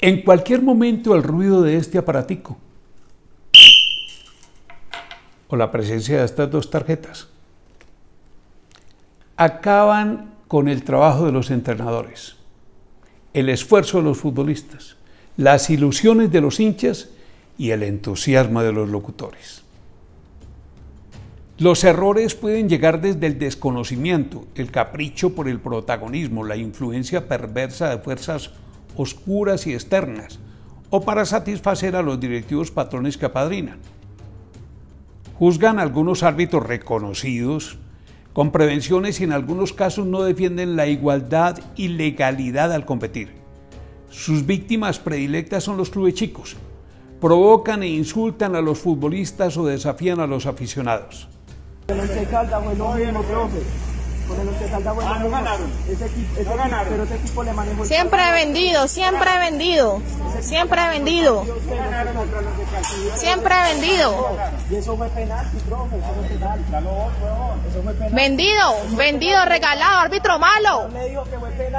En cualquier momento el ruido de este aparatico o la presencia de estas dos tarjetas acaban con el trabajo de los entrenadores, el esfuerzo de los futbolistas, las ilusiones de los hinchas y el entusiasmo de los locutores. Los errores pueden llegar desde el desconocimiento, el capricho por el protagonismo, la influencia perversa de fuerzas oscuras y externas, o para satisfacer a los directivos patrones que apadrinan. Juzgan algunos árbitros reconocidos con prevenciones y en algunos casos no defienden la igualdad y legalidad al competir. Sus víctimas predilectas son los clubes chicos. Provocan e insultan a los futbolistas o desafían a los aficionados. Ah, no mismo. ganaron. Ese equipo, ese No equipo- ganaron. pero ese equipo le manejó el Siempre he vendido, siempre he vendido, siempre he vendido, siempre he vendido. Y eso fue penalti, profe. Eso fue penalti. Dalo vos, huevón. Eso fue penalti. Vendido, vendido, regalado, árbitro malo.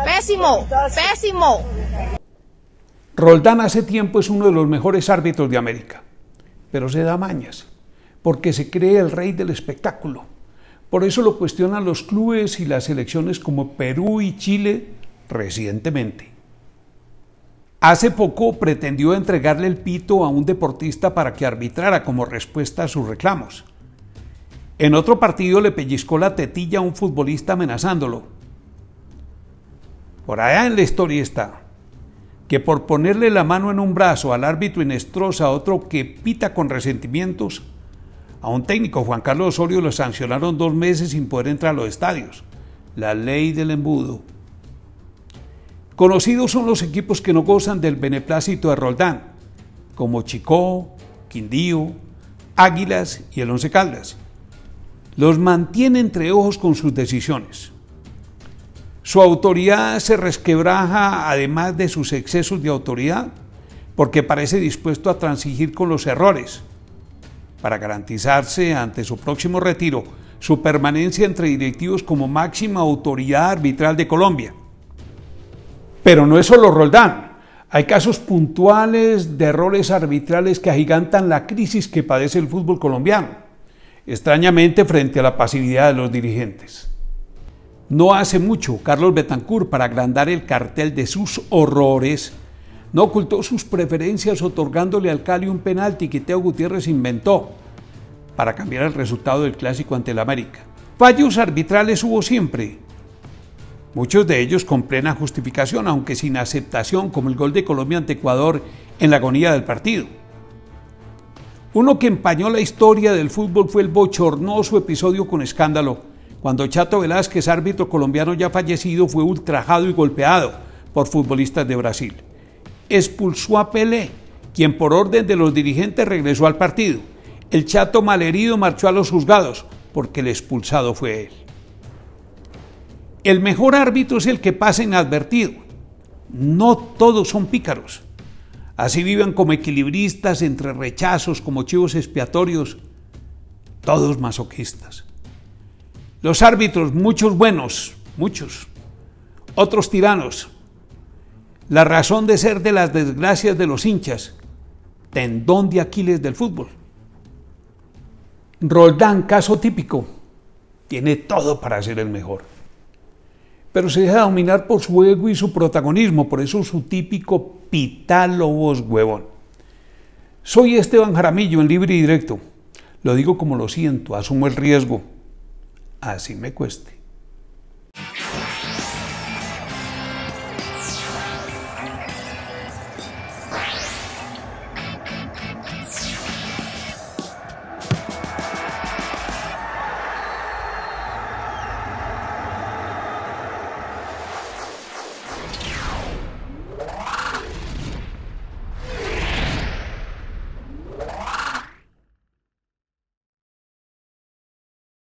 Pésimo, pésimo. Roldán hace tiempo es uno de los mejores árbitros de América, pero se da mañas, porque se cree el rey del espectáculo. Por eso lo cuestionan los clubes y las selecciones como Perú y Chile recientemente. Hace poco pretendió entregarle el pito a un deportista para que arbitrara como respuesta a sus reclamos. En otro partido le pellizcó la tetilla a un futbolista amenazándolo. Por allá en la historia está que por ponerle la mano en un brazo al árbitro Inestrosa otro que pita con resentimientos, a un técnico, Juan Carlos Osorio, lo sancionaron dos meses sin poder entrar a los estadios. La ley del embudo. Conocidos son los equipos que no gozan del beneplácito de Roldán, como Chicó, Quindío, Águilas y el Once Caldas. Los mantiene entre ojos con sus decisiones. Su autoridad se resquebraja además de sus excesos de autoridad, porque parece dispuesto a transigir con los errores para garantizarse ante su próximo retiro su permanencia entre directivos como máxima autoridad arbitral de Colombia. Pero no es solo Roldán. Hay casos puntuales de errores arbitrales que agigantan la crisis que padece el fútbol colombiano, extrañamente frente a la pasividad de los dirigentes. No hace mucho, Carlos Betancourt, para agrandar el cartel de sus horrores, no ocultó sus preferencias otorgándole al Cali un penalti que Teo Gutiérrez inventó para cambiar el resultado del clásico ante el América. Fallos arbitrales hubo siempre, muchos de ellos con plena justificación, aunque sin aceptación, como el gol de Colombia ante Ecuador en la agonía del partido. Uno que empañó la historia del fútbol fue el bochornoso episodio con escándalo, cuando Chato Velázquez, árbitro colombiano ya fallecido, fue ultrajado y golpeado por futbolistas de Brasil. Expulsó a Pelé, quien por orden de los dirigentes regresó al partido. El Chato malherido marchó a los juzgados, porque el expulsado fue él. El mejor árbitro es el que pasa inadvertido. No todos son pícaros. Así viven como equilibristas entre rechazos, como chivos expiatorios, todos masoquistas. Los árbitros, muchos buenos, muchos, otros tiranos. La razón de ser de las desgracias de los hinchas, tendón de Aquiles del fútbol. Roldán, caso típico, tiene todo para ser el mejor. Pero se deja dominar por su ego y su protagonismo, por eso su típico pitálobos huevón. Soy Esteban Jaramillo en libre y directo. Lo digo como lo siento, asumo el riesgo. Así me cueste.